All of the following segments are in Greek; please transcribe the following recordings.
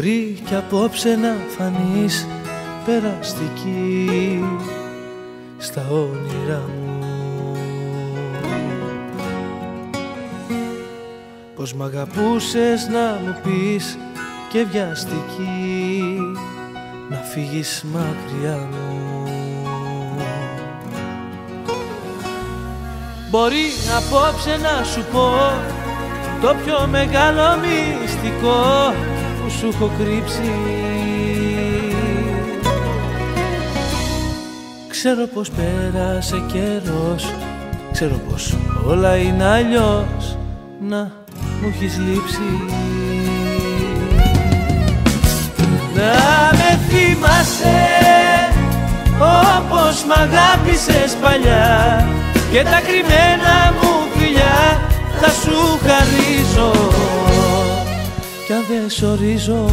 Μπορεί κι απόψε να φανείς περαστική στα όνειρά μου. Πως μ' αγαπούσες να μου πεις και βιαστική να φύγεις μακριά μου. Μπορεί απόψε να σου πω το πιο μεγάλο μυστικό που σου έχω κρύψει. Ξέρω πως πέρασε καιρός Ξέρω πως όλα είναι αλλιώς. Να μου έχεις λείψει. Να με θυμάσαι Όπως μ' αγάπησες παλιά. Και τα κρυμμένα μου φιλιά Θα σου χαρίζω Κι αν δεν σ' ορίζω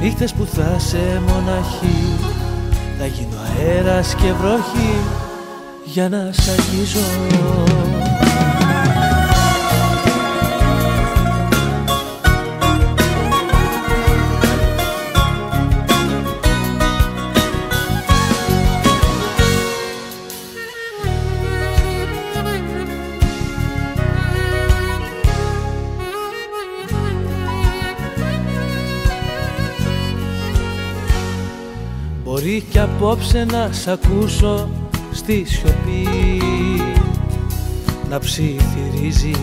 Νύχτες που θα σε μοναχή Θα γίνω αέρας και βροχή Για να σ' αγγίζω Μπορεί κι απόψε να σ' ακούσω στη σιωπή να ψιθυρίζεις.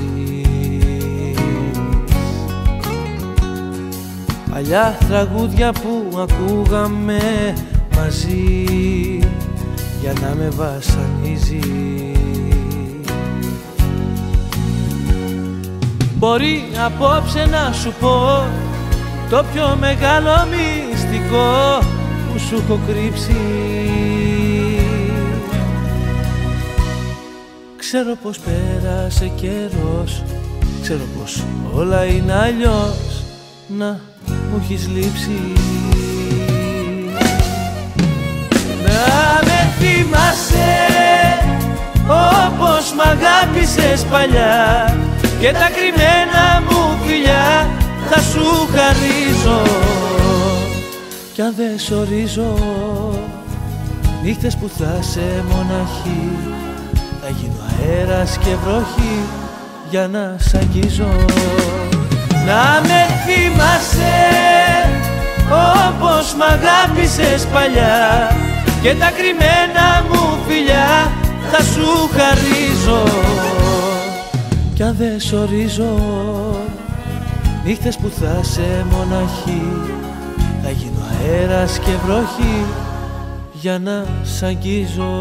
Παλιά τραγούδια που ακούγαμε μαζί για να με βασανίζεις. Μπορεί απόψε να σου πω το πιο μεγάλο μυστικό που σου έχω κρύψει. Ξέρω πως πέρασε καιρός Ξέρω πως όλα είναι αλλιώς. Να μου έχεις λείψει. Να με θυμάσαι Όπως μ' αγάπησες παλιά. Και τα κρυμμένα μου φιλιά Θα σου χαρίζω κι αν δεν σ' ορίζω Νύχτες που θα σε μοναχή Θα γίνω αέρας και βροχή Για να σ' αγγίζω. Να με θυμάσαι Όπως μ' αγάπησες παλιά Και τα κρυμμένα μου φιλιά Θα σου χαρίζω. Κι αν δεν σ' ορίζω Νύχτες που θα σε μοναχή θα γίνω αέρας και βροχή για να σ' αγγίζω